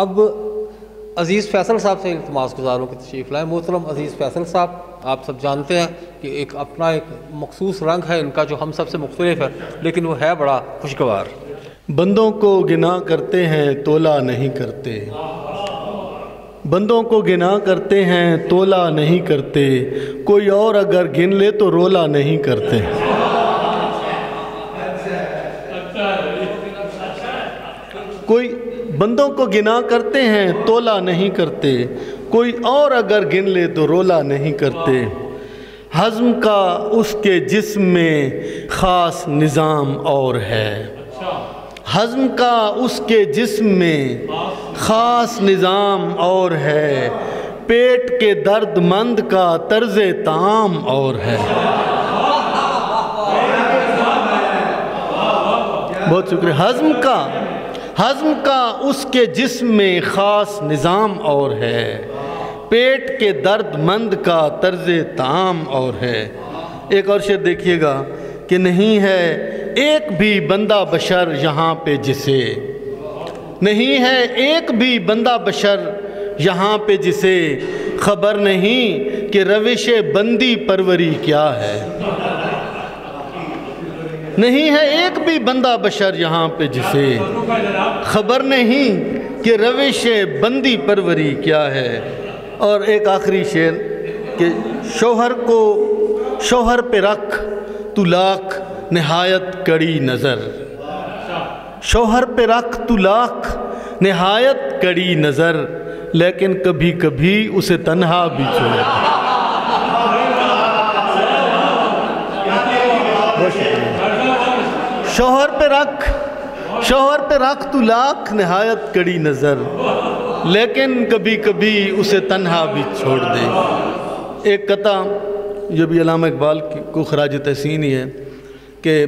اب عزیز فیصل صاحب سے التماس گزاروں کی تشریف لائیں۔ محترم عزیز فیصل صاحب، آپ سب جانتے ہیں کہ ایک اپنا ایک مخصوص رنگ ہے، ان کا جو ہم سب سے مختلف ہے، لیکن وہ ہے بڑا خوشگوار۔ بندوں کو گنا کرتے ہیں، تولا نہیں کرتے۔ بندوں کو گنا کرتے ہیں، تولا نہیں کرتے۔ کوئی اور اگر گن لے تو رولا نہیں کرتے۔ کوئی بندوں کو گنا کرتے ہیں، تولا نہیں کرتے۔ کوئی اور اگر گن لے تو رولا نہیں کرتے۔ ہضم کا اس کے جسم میں خاص نظام اور ہے۔ ہضم کا اس کے جسم میں خاص نظام اور ہے۔ پیٹ کے درد مند کا طرز تعام اور ہے۔ بہت شکریہ۔ ہضم کا ہضم کا اس کے جسم میں خاص نظام اور ہے۔ پیٹ کے درد مند کا طرز تعام اور ہے۔ ایک اور شعر دیکھیے گا کہ نہیں ہے ایک بھی بندہ بشر یہاں پہ جسے۔ نہیں ہے ایک بھی بندہ بشر یہاں پہ جسے۔ خبر نہیں کہ روش بندی پروری کیا ہے۔ نہیں ہے ایک بھی بندہ بشر یہاں پہ جسے خبر نہیں کہ روش بندی پروری کیا ہے۔ اور ایک آخری شعر کہ شوہر کو شوہر پہ رکھ تو لاکھ نہایت کڑی نظر۔ شوہر پہ رکھ تو لاکھ نہایت کڑی نظر، لیکن کبھی کبھی اسے تنہا بھی چھوڑ شوہر پہ رکھ، شوہر پہ رکھ تو لاکھ نہایت کڑی نظر، لیکن کبھی کبھی اسے تنہا بھی چھوڑ دے ایک قطع جو بھی علامہ اقبال کو خراج تحسین ہی ہے کہ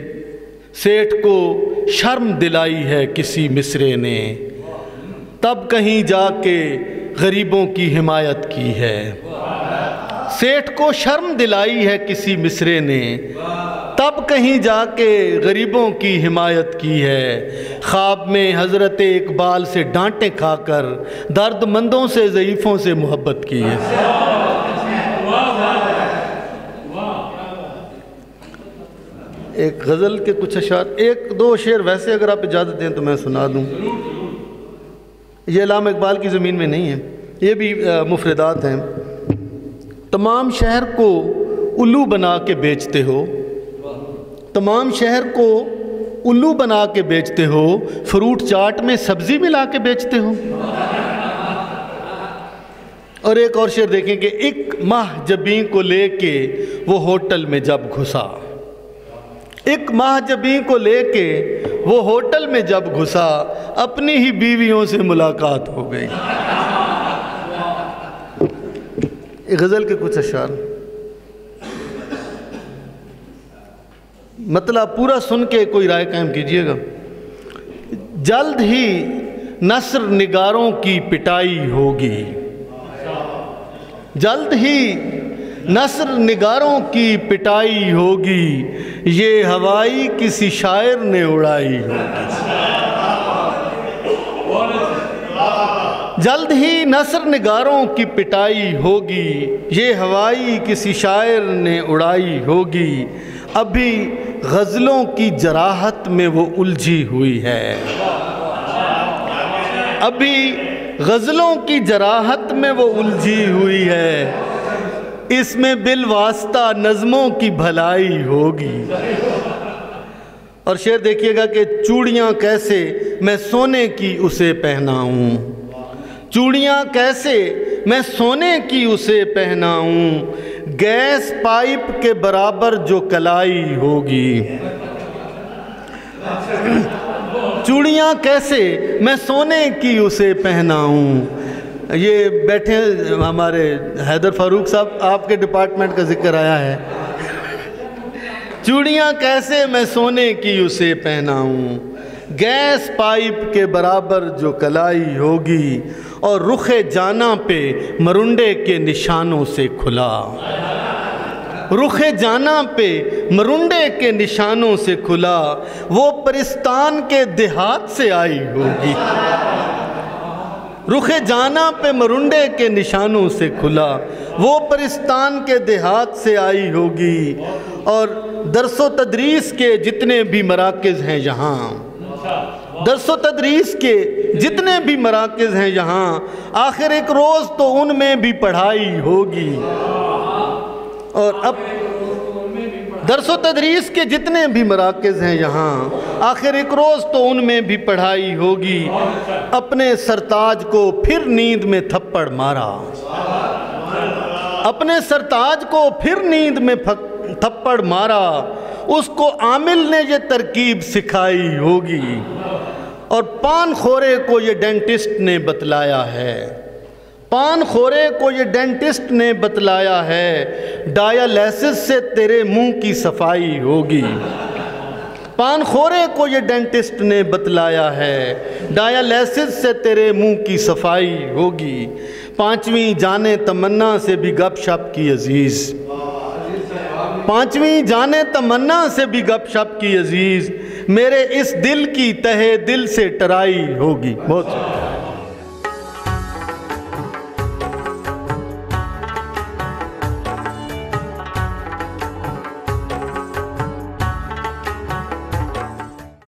سیٹھ کو شرم دلائی ہے کسی مصرے نے۔ تب کہیں جا کے غریبوں کی حمایت کی ہے۔ سیٹھ کو شرم دلائی ہے کسی مصرے نے۔ تب کہیں جا کے غریبوں کی حمایت کی ہے۔ خواب میں حضرت اقبال سے ڈانٹے کھا کر درد مندوں سے، ضعیفوں سے محبت کی ہے۔ ایک غزل کے کچھ اشعار۔ ایک دو شعر ویسے اگر آپ اجازت دیں تو میں سنا دوں۔ یہ علامہ اقبال کی زمین میں نہیں ہے۔ یہ بھی مفردات ہیں۔ تمام شہر کو الو بنا کے بیچتے ہو۔ تمام شہر کو الو بنا کے بیچتے ہو۔ فروٹ چاٹ میں سبزی ملا کے بیچتے ہو۔ اور ایک اور شعر دیکھیں کہ ایک ماہ جبیں کو لے کے وہ ہوٹل میں جب گھسا۔ ایک ماہ جبیں کو لے کے وہ ہوٹل میں جب گھسا۔ اپنی ہی بیویوں سے ملاقات ہو گئی۔ غزل کے کچھ اشعار۔ مطلب پورا سن کے کوئی رائے قائم کیجیے گا۔ جلد ہی نثر نگاروں کی پٹائی ہوگی۔ جلد ہی نثر نگاروں کی پٹائی ہوگی۔ یہ ہوائی کسی شاعر نے اڑائی ہوگی۔ جلد ہی نثر نگاروں کی پٹائی ہوگی، یہ ہوائی کسی شاعر نے اڑائی ہوگی۔ ابھی غزلوں کی جراحت میں وہ الجھی ہوئی ہے۔ ابھی غزلوں کی جراحت میں وہ الجھی ہوئی ہے۔ اس میں بالواسطہ نظموں کی بھلائی ہوگی۔ اور شعر دیکھیے گا کہ چوڑیاں کیسے میں سونے کی اسے پہناؤں۔ چوڑیاں کیسے میں سونے کی اسے پہناؤں؟ گیس پائپ کے برابر جو کلائی ہوگی۔ چوڑیاں کیسے میں سونے کی اسے پہناؤں؟ یہ بیٹھے ہمارے حیدر فاروق صاحب، آپ کے ڈپارٹمنٹ کا ذکر آیا ہے۔ چوڑیاں کیسے میں سونے کی اسے پہناؤں؟ گیس پائپ کے برابر جو کلائی ہوگی۔ اور رخ جانا پہ مرنڈے کے نشانوں سے کھلا۔ رخ جانا پہ مرنڈے کے نشانوں سے کھلا۔ وہ پرستان کے دیہات سے آئی ہوگی۔ رخ جانا پہ مرنڈے کے نشانوں سے کھلا۔ وہ پرستان کے دیہات سے آئی ہوگی۔ اور درس و تدریس کے جتنے بھی مراکز ہیں یہاں۔ درس و تدریس کے جتنے بھی مراکز ہیں یہاں، آخر ایک روز تو ان میں بھی پڑھائی ہوگی۔ اور اب درس و تدریس کے جتنے بھی مراکز ہیں یہاں، آخر ایک روز تو ان میں بھی پڑھائی ہوگی۔ اپنے سرتاج کو پھر نیند میں تھپڑ مارا۔ اپنے سرتاج کو پھر نیند میں تھپڑ مارا۔ اس کو عامل نے یہ ترکیب سکھائی ہوگی۔ اور پان خورے کو یہ ڈینٹسٹ نے بتلایا ہے۔ پان خورے کو یہ ڈینٹسٹ نے بتلایا ہے۔ ڈائیالیسس سے تیرے منہ کی صفائی ہوگی۔ پان خورے کو یہ ڈینٹسٹ نے بتلایا ہے۔ ڈائیالیسس سے تیرے منہ کی صفائی ہوگی۔ پانچویں جانے تمنا سے بھی گپ شپ کی عزیز۔ پانچویں جانے تمنا سے بھی گپ شپ کی عزیز۔ میرے اس دل کی تہے دل سے ٹرائی ہوگی۔ بہت